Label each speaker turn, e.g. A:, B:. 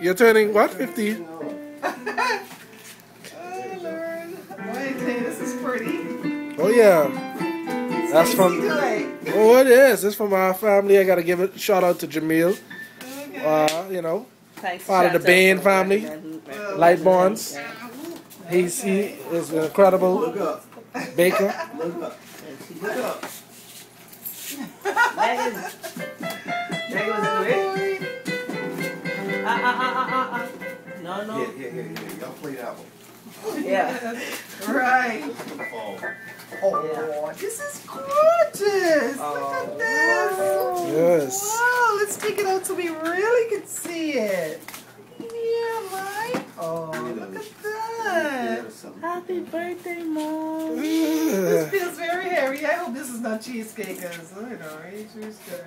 A: You're turning what? 50?
B: oh, Lord. Wait, this is pretty.
A: Oh, yeah. That's from. Oh, it is. It's from our family. I got to give a shout out to Jamil.
B: Okay.
A: Uh, you know,
C: Thanks.
A: Part of the
C: Chantel,
A: Bain family.
C: recommending-
A: Light Bonds. He's, he is an incredible
D: Look up.
A: baker.
D: Look up. Look up.
C: Megan. Megan was doing. Ah. No,
D: Yeah, yeah, yeah, yeah. Y'all play that one.
C: Yeah.
B: Right.
D: Oh, the phone.
B: Oh, this is gorgeous. Look at this.
A: Yes.
B: Wow, let's take it out so we really can see it. Yeah, right? Oh, look at that.
C: Happy birthday, mom.
B: This feels very hairy. I hope this is not cheesecake, because, you know, I ain't cheesecake.